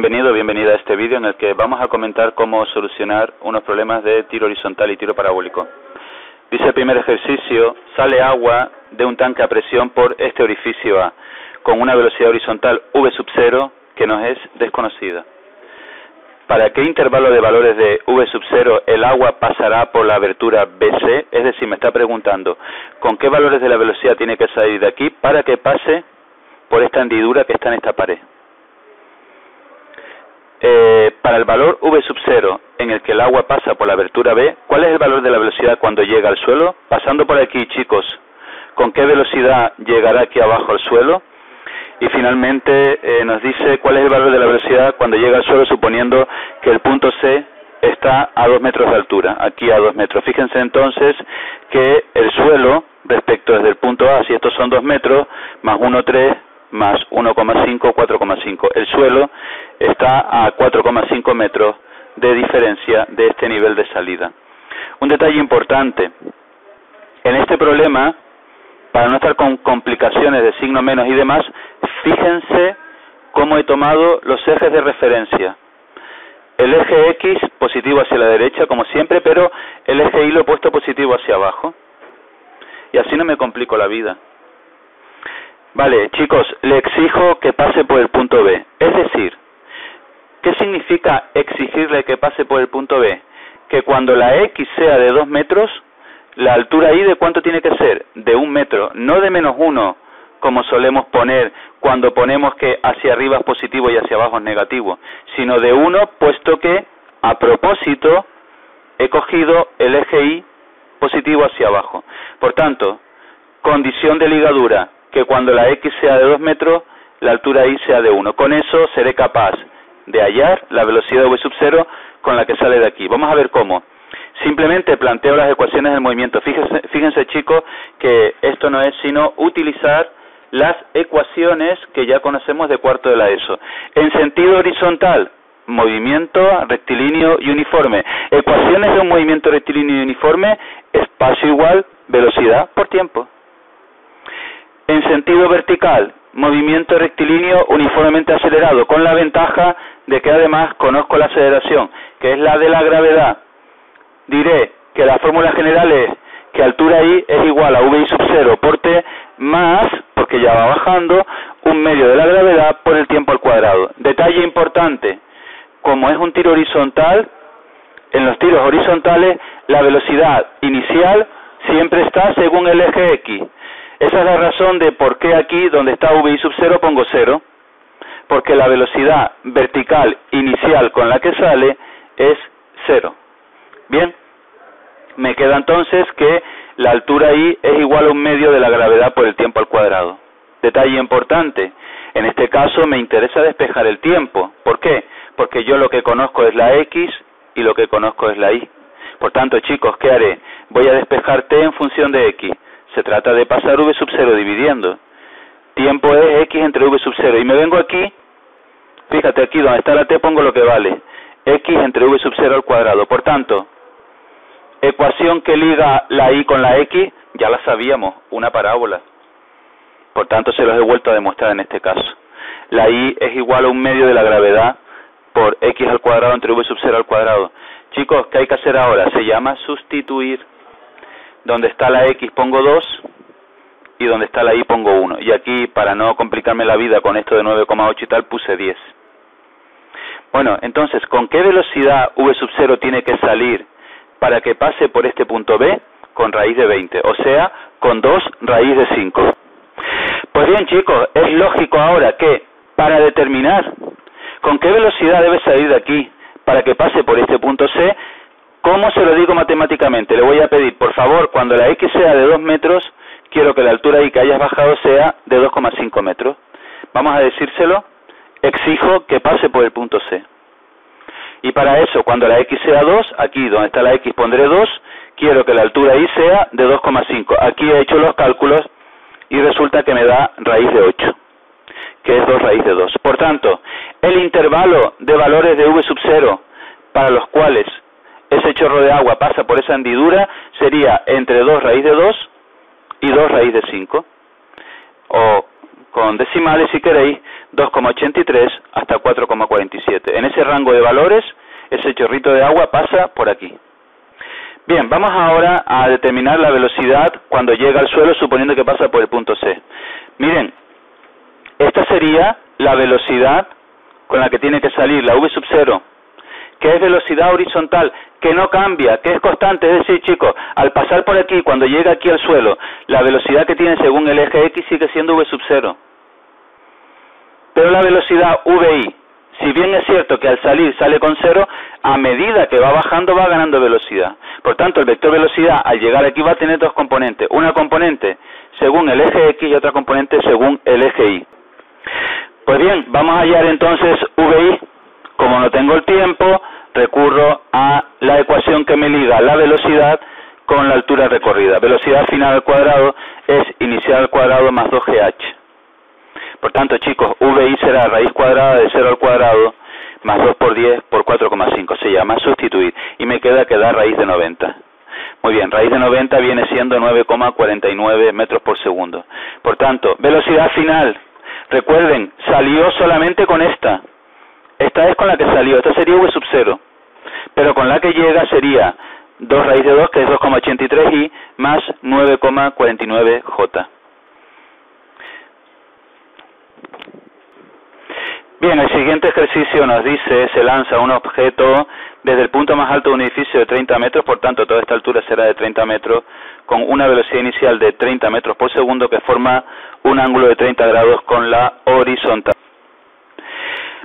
Bienvenido, bienvenida a este vídeo en el que vamos a comentar cómo solucionar unos problemas de tiro horizontal y tiro parabólico. Dice el primer ejercicio, sale agua de un tanque a presión por este orificio A, con una velocidad horizontal V sub 0 que nos es desconocida. ¿Para qué intervalo de valores de V sub 0 el agua pasará por la abertura BC? Es decir, me está preguntando, ¿con qué valores de la velocidad tiene que salir de aquí para que pase por esta hendidura que está en esta pared? Eh, para el valor V sub 0 en el que el agua pasa por la abertura B, ¿cuál es el valor de la velocidad cuando llega al suelo? Pasando por aquí, chicos, ¿con qué velocidad llegará aquí abajo al suelo? Y finalmente eh, nos dice cuál es el valor de la velocidad cuando llega al suelo, suponiendo que el punto C está a 2 metros de altura, aquí a 2 metros. Fíjense entonces que el suelo, respecto desde el punto A, si estos son 2 metros, más 1, 3, más 1,5, 4,5. El suelo está a 4,5 metros de diferencia de este nivel de salida. Un detalle importante, en este problema, para no estar con complicaciones de signo menos y demás, fíjense cómo he tomado los ejes de referencia. El eje X positivo hacia la derecha, como siempre, pero el eje Y lo he puesto positivo hacia abajo. Y así no me complico la vida. Vale, chicos, le exijo que pase por el punto B. Es decir, ¿qué significa exigirle que pase por el punto B? Que cuando la X sea de 2 metros, la altura Y de cuánto tiene que ser? De un metro, no de menos uno, como solemos poner cuando ponemos que hacia arriba es positivo y hacia abajo es negativo, sino de uno, puesto que a propósito he cogido el eje Y positivo hacia abajo. Por tanto, condición de ligadura, que cuando la X sea de 2 metros, la altura Y sea de 1. Con eso seré capaz de hallar la velocidad V sub 0 con la que sale de aquí. Vamos a ver cómo. Simplemente planteo las ecuaciones del movimiento. Fíjense, fíjense chicos que esto no es sino utilizar las ecuaciones que ya conocemos de cuarto de la ESO. En sentido horizontal, movimiento rectilíneo y uniforme. Ecuaciones de un movimiento rectilíneo y uniforme, espacio igual, velocidad por tiempo. En sentido vertical, movimiento rectilíneo uniformemente acelerado, con la ventaja de que además conozco la aceleración, que es la de la gravedad. Diré que la fórmula general es que altura I es igual a V sub 0 por T más, porque ya va bajando, un medio de la gravedad por el tiempo al cuadrado. Detalle importante, como es un tiro horizontal, en los tiros horizontales la velocidad inicial siempre está según el eje X. Esa es la razón de por qué aquí, donde está v sub 0, pongo 0, porque la velocidad vertical inicial con la que sale es 0. Bien, me queda entonces que la altura I es igual a un medio de la gravedad por el tiempo al cuadrado. Detalle importante, en este caso me interesa despejar el tiempo. ¿Por qué? Porque yo lo que conozco es la X y lo que conozco es la Y. Por tanto, chicos, ¿qué haré? Voy a despejar T en función de X. Se trata de pasar v sub 0 dividiendo. Tiempo es x entre v sub 0. Y me vengo aquí, fíjate aquí donde está la t pongo lo que vale. x entre v sub 0 al cuadrado. Por tanto, ecuación que liga la y con la x, ya la sabíamos, una parábola. Por tanto, se los he vuelto a demostrar en este caso. La y es igual a un medio de la gravedad por x al cuadrado entre v sub 0 al cuadrado. Chicos, ¿qué hay que hacer ahora? Se llama sustituir donde está la X pongo 2 y donde está la Y pongo 1. Y aquí, para no complicarme la vida con esto de 9,8 y tal, puse 10. Bueno, entonces, ¿con qué velocidad V sub 0 tiene que salir para que pase por este punto B? Con raíz de 20, o sea, con 2 raíz de 5. Pues bien, chicos, es lógico ahora que para determinar con qué velocidad debe salir de aquí para que pase por este punto C, ¿Cómo se lo digo matemáticamente? Le voy a pedir, por favor, cuando la X sea de 2 metros, quiero que la altura Y que hayas bajado sea de 2,5 metros. Vamos a decírselo, exijo que pase por el punto C. Y para eso, cuando la X sea 2, aquí donde está la X pondré 2, quiero que la altura Y sea de 2,5. Aquí he hecho los cálculos y resulta que me da raíz de 8, que es 2 raíz de 2. Por tanto, el intervalo de valores de V sub 0 para los cuales ese chorro de agua pasa por esa hendidura, sería entre 2 raíz de 2 y 2 raíz de 5. O con decimales, si queréis, 2,83 hasta 4,47. En ese rango de valores, ese chorrito de agua pasa por aquí. Bien, vamos ahora a determinar la velocidad cuando llega al suelo suponiendo que pasa por el punto C. Miren, esta sería la velocidad con la que tiene que salir la V sub 0, que es velocidad horizontal, que no cambia, que es constante. Es decir, chicos, al pasar por aquí, cuando llega aquí al suelo, la velocidad que tiene según el eje X sigue siendo V sub 0. Pero la velocidad VI si bien es cierto que al salir sale con cero, a medida que va bajando va ganando velocidad. Por tanto, el vector velocidad al llegar aquí va a tener dos componentes. Una componente según el eje X y otra componente según el eje Y. Pues bien, vamos a hallar entonces VI. Como no tengo el tiempo, recurro a la ecuación que me liga la velocidad con la altura recorrida. Velocidad final al cuadrado es inicial al cuadrado más 2GH. Por tanto, chicos, VI será raíz cuadrada de 0 al cuadrado más 2 por 10 por 4,5. Se llama sustituir. Y me queda que da raíz de 90. Muy bien, raíz de 90 viene siendo 9,49 metros por segundo. Por tanto, velocidad final. Recuerden, salió solamente con esta. Esta es con la que salió. Esta sería V sub 0. Pero con la que llega sería 2 raíz de 2, que es 2,83 y más 9,49 J. Bien, el siguiente ejercicio nos dice, se lanza un objeto desde el punto más alto de un edificio de 30 metros, por tanto toda esta altura será de 30 metros, con una velocidad inicial de 30 metros por segundo que forma un ángulo de 30 grados con la horizontal.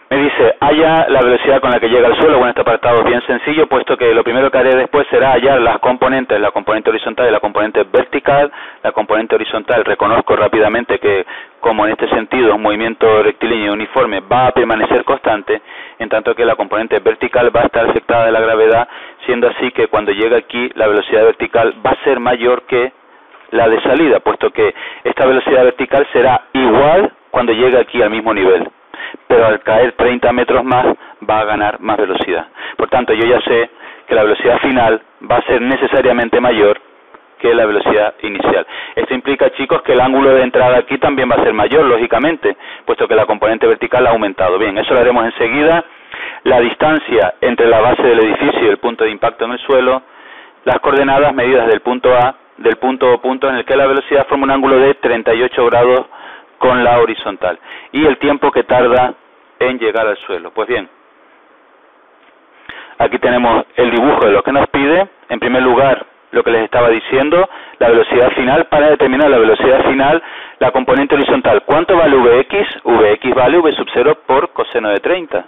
Me dice, haya la velocidad con la que llega al suelo. Bueno, este apartado es bien sencillo, puesto que lo primero que haré después será hallar las componentes, la componente horizontal y la componente vertical. La componente horizontal, reconozco rápidamente que, como en este sentido, un movimiento rectilíneo uniforme va a permanecer constante, en tanto que la componente vertical va a estar afectada de la gravedad, siendo así que cuando llega aquí la velocidad vertical va a ser mayor que la de salida, puesto que esta velocidad vertical será igual cuando llegue aquí al mismo nivel pero al caer 30 metros más va a ganar más velocidad. Por tanto, yo ya sé que la velocidad final va a ser necesariamente mayor que la velocidad inicial. Esto implica, chicos, que el ángulo de entrada aquí también va a ser mayor, lógicamente, puesto que la componente vertical ha aumentado. Bien, eso lo haremos enseguida. La distancia entre la base del edificio y el punto de impacto en el suelo, las coordenadas medidas del punto A, del punto O punto en el que la velocidad forma un ángulo de 38 grados con la horizontal y el tiempo que tarda en llegar al suelo. Pues bien, aquí tenemos el dibujo de lo que nos pide. En primer lugar, lo que les estaba diciendo, la velocidad final. Para determinar la velocidad final, la componente horizontal. ¿Cuánto vale Vx? Vx vale V sub 0 por coseno de 30.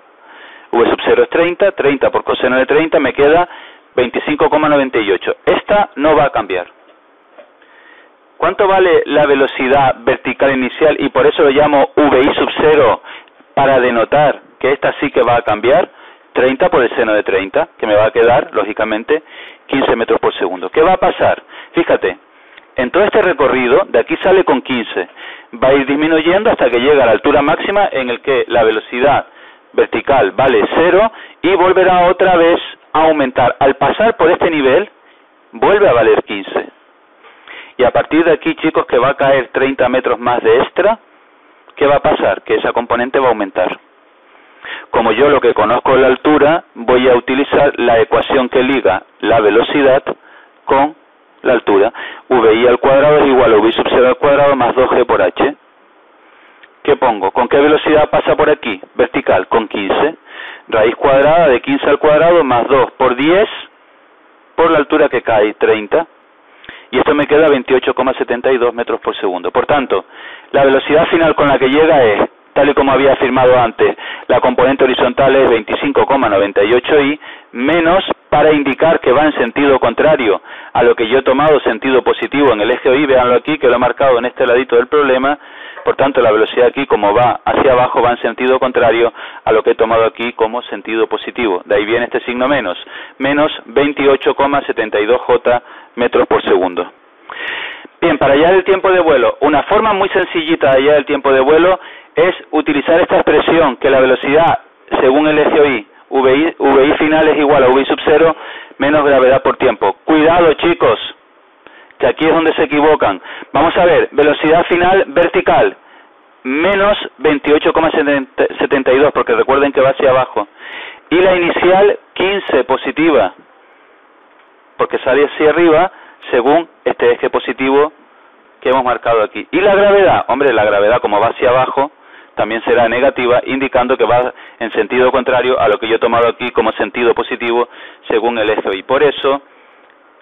V sub 0 es 30, 30 por coseno de 30 me queda 25,98. Esta no va a cambiar. ¿Cuánto vale la velocidad vertical inicial? Y por eso lo llamo VI sub 0 para denotar que esta sí que va a cambiar. 30 por el seno de 30, que me va a quedar, lógicamente, 15 metros por segundo. ¿Qué va a pasar? Fíjate, en todo este recorrido, de aquí sale con 15, va a ir disminuyendo hasta que llega a la altura máxima en el que la velocidad vertical vale 0 y volverá otra vez a aumentar. Al pasar por este nivel, vuelve a valer 15. Y a partir de aquí, chicos, que va a caer 30 metros más de extra, ¿qué va a pasar? Que esa componente va a aumentar. Como yo lo que conozco es la altura, voy a utilizar la ecuación que liga la velocidad con la altura. VI al cuadrado es igual a V sub 0 al cuadrado más 2G por H. ¿Qué pongo? ¿Con qué velocidad pasa por aquí? Vertical, con 15. Raíz cuadrada de 15 al cuadrado más 2 por 10 por la altura que cae, 30 y esto me queda 28,72 metros por segundo. Por tanto, la velocidad final con la que llega es, tal y como había afirmado antes, la componente horizontal es 25,98 y menos para indicar que va en sentido contrario a lo que yo he tomado sentido positivo en el eje Y, véanlo aquí que lo he marcado en este ladito del problema, por tanto la velocidad aquí como va hacia abajo va en sentido contrario a lo que he tomado aquí como sentido positivo, de ahí viene este signo menos, menos 28,72 J metros por segundo. Bien, para hallar el tiempo de vuelo, una forma muy sencillita de hallar el tiempo de vuelo es utilizar esta expresión que la velocidad según el VI, VI final es igual a VI sub 0 menos gravedad por tiempo. Cuidado chicos, que aquí es donde se equivocan. Vamos a ver, velocidad final vertical menos 28,72, porque recuerden que va hacia abajo. Y la inicial 15 positiva, porque sale hacia arriba según este eje positivo que hemos marcado aquí. Y la gravedad, hombre, la gravedad como va hacia abajo, también será negativa, indicando que va en sentido contrario a lo que yo he tomado aquí como sentido positivo según el eje. Y por eso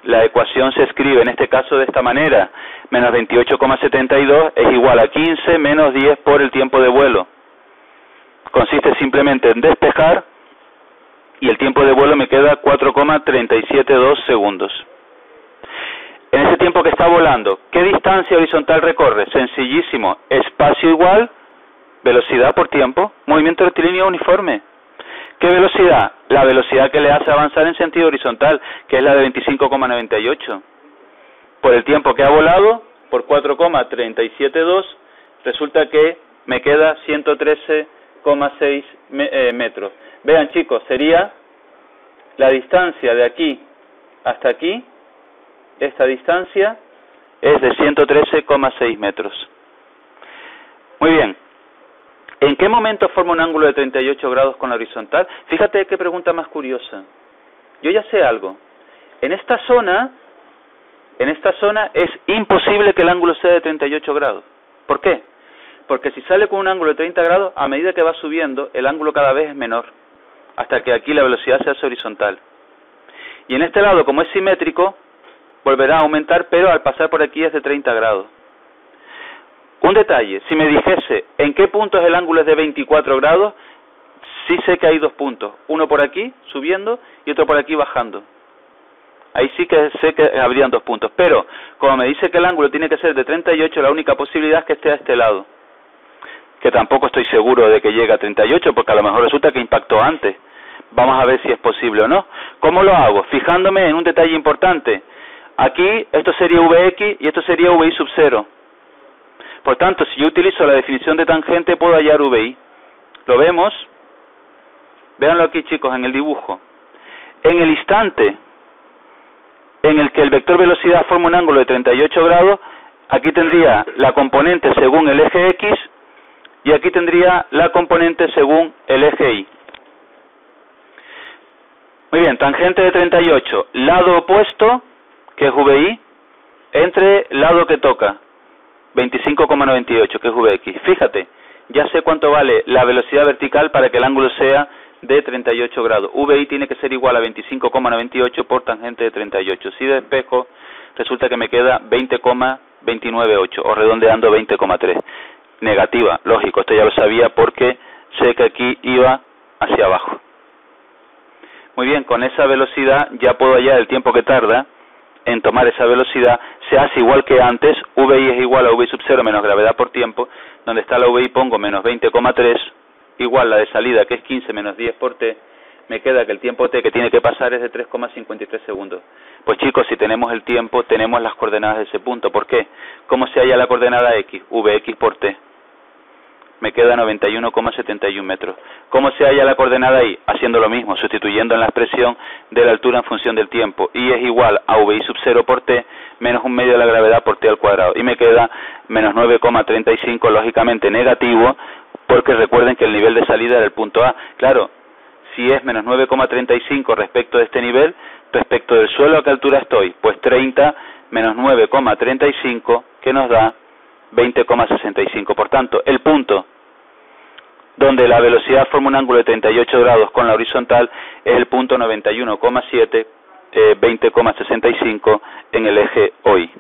la ecuación se escribe en este caso de esta manera. Menos 28,72 es igual a 15 menos 10 por el tiempo de vuelo. Consiste simplemente en despejar y el tiempo de vuelo me queda 4,372 segundos. En ese tiempo que está volando, ¿qué distancia horizontal recorre? Sencillísimo, espacio igual, velocidad por tiempo, movimiento rectilíneo uniforme. ¿Qué velocidad? La velocidad que le hace avanzar en sentido horizontal, que es la de 25,98. Por el tiempo que ha volado, por 4,372, resulta que me queda 113,6 eh, metros. Vean chicos, sería la distancia de aquí hasta aquí, esta distancia es de 113,6 metros. Muy bien, ¿En qué momento forma un ángulo de 38 grados con la horizontal? Fíjate qué pregunta más curiosa. Yo ya sé algo. En esta zona, en esta zona es imposible que el ángulo sea de 38 grados. ¿Por qué? Porque si sale con un ángulo de 30 grados, a medida que va subiendo, el ángulo cada vez es menor, hasta que aquí la velocidad se hace horizontal. Y en este lado, como es simétrico, volverá a aumentar, pero al pasar por aquí es de 30 grados. Un detalle, si me dijese en qué puntos el ángulo es de 24 grados, sí sé que hay dos puntos, uno por aquí subiendo y otro por aquí bajando. Ahí sí que sé que habrían dos puntos, pero como me dice que el ángulo tiene que ser de 38, la única posibilidad es que esté a este lado. Que tampoco estoy seguro de que llegue a 38 porque a lo mejor resulta que impactó antes. Vamos a ver si es posible o no. ¿Cómo lo hago? Fijándome en un detalle importante. Aquí esto sería Vx y esto sería Vi sub 0. Por tanto, si yo utilizo la definición de tangente, puedo hallar VI. ¿Lo vemos? Véanlo aquí, chicos, en el dibujo. En el instante en el que el vector velocidad forma un ángulo de 38 grados, aquí tendría la componente según el eje X y aquí tendría la componente según el eje Y. Muy bien, tangente de 38, lado opuesto, que es VI, entre lado que toca, 25,98, que es Vx. Fíjate, ya sé cuánto vale la velocidad vertical para que el ángulo sea de 38 grados. VI tiene que ser igual a 25,98 por tangente de 38. Si despejo, resulta que me queda 20,298 o redondeando 20,3. Negativa, lógico, esto ya lo sabía porque sé que aquí iba hacia abajo. Muy bien, con esa velocidad ya puedo hallar el tiempo que tarda en tomar esa velocidad se hace igual que antes, VI es igual a V sub 0 menos gravedad por tiempo, donde está la VI pongo menos 20,3, igual la de salida que es 15 menos 10 por T, me queda que el tiempo T que tiene que pasar es de 3,53 segundos. Pues chicos, si tenemos el tiempo, tenemos las coordenadas de ese punto. ¿Por qué? ¿Cómo se halla la coordenada X? Vx por T me queda 91,71 metros. ¿Cómo se halla la coordenada Y? Haciendo lo mismo, sustituyendo en la expresión de la altura en función del tiempo. Y es igual a VI sub 0 por T menos un medio de la gravedad por T al cuadrado. Y me queda menos 9,35, lógicamente negativo, porque recuerden que el nivel de salida era el punto A. Claro, si es menos 9,35 respecto de este nivel, respecto del suelo a qué altura estoy, pues 30 menos 9,35, que nos da 20,65. Por tanto, el punto donde la velocidad forma un ángulo de 38 grados con la horizontal es el punto 91,7, 20,65 eh, en el eje OI.